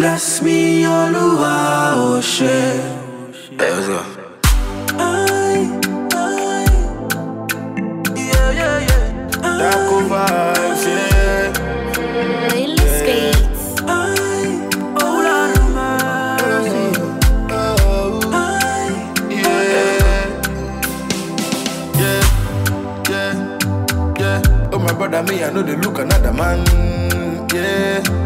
Bless me, Oluwa, oh shit. Hey, let's go. Yeah, yeah, yeah. Darko vibes, yeah. Playlist Beats. Oh, Lord of mercy. Yeah, yeah, yeah. yeah. Oh, my brother, me, I know they look another man. Yeah, yeah.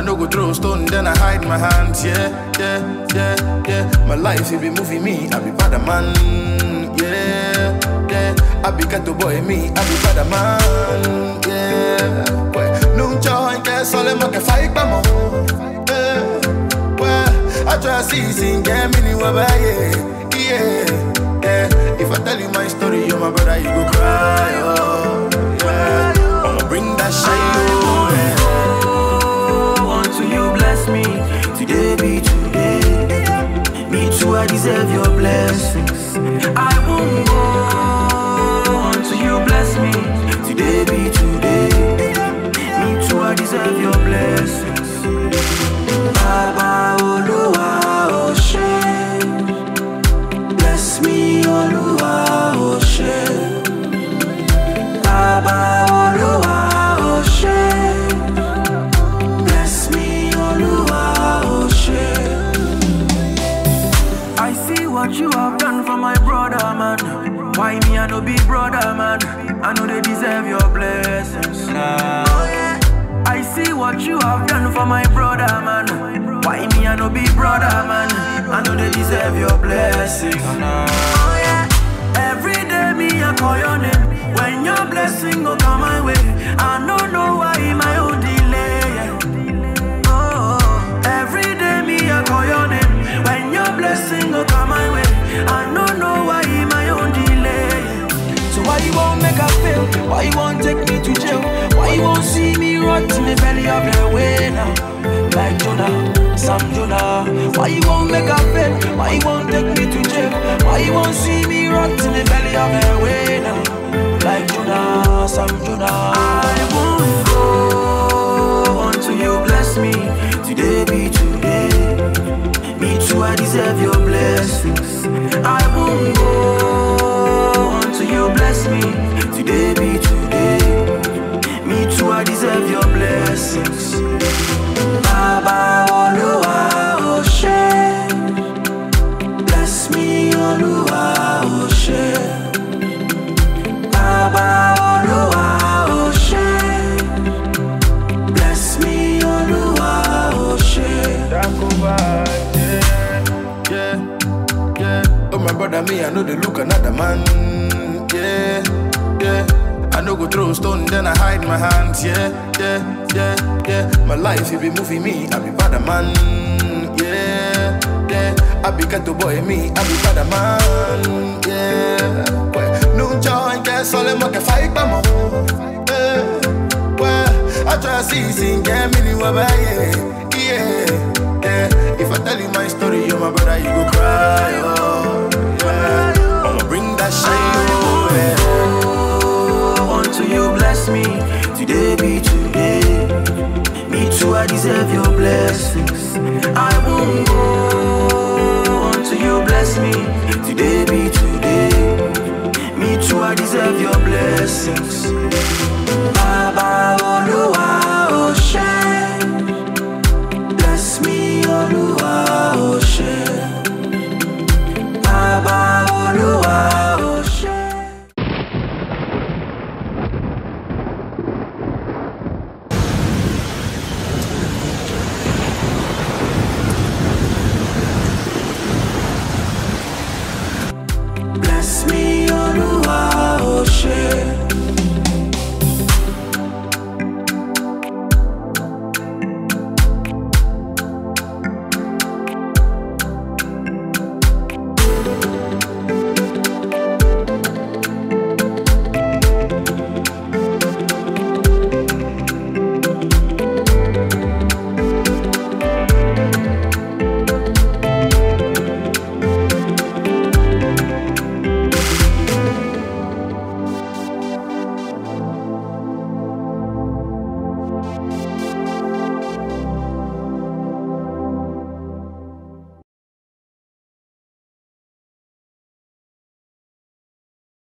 I know go throw stone, then I hide my hands. Yeah, yeah, yeah, yeah. My life, it be moving me. I be bad man. Yeah, yeah. I be ghetto boy, me. I be bad man. Yeah. Well, no joy, guess all them can fight, on. Yeah. Well, I try to see sing get me yeah, yeah, yeah. If I tell you my story, you're my brother, you go cry, oh, yeah. I'ma bring that shine. Oh, man. Why me, I no be brother, man. I know they deserve your blessings. Oh, yeah. I see what you have done for my brother, man. Why me, I no be brother, man. I know they deserve your blessings. Nah. Oh, yeah. Every day, me, I call your name. When your blessing go come my way, I know why Why you won't see me rot in the belly of the way now? Like Jonah, Sam Jonah. Why you won't make a fail? Why you won't take me to jail? Why you won't see me rot in the belly of the way now? Like Jonah, Sam Jonah. I won't go until you bless me. Today be today. Me too, I deserve your blessings. I won't go until you bless me. Today be Oh, brother, me, I know they look another man. Yeah, yeah. I know go throw stone, then I hide my hands. Yeah, yeah, yeah, yeah. My life, it be moving me. I be bad man. Yeah, yeah. I be ghetto boy, me. I be bad man. Yeah. All them can fight. Well, I try to see sing me yeah, yeah, yeah. If I tell you my story, you my brother, you go cry, oh, bring that bless me, today be today. Me too, I deserve your blessings. I won't go until you bless me, today be today. Blessings. Baba Oluwa.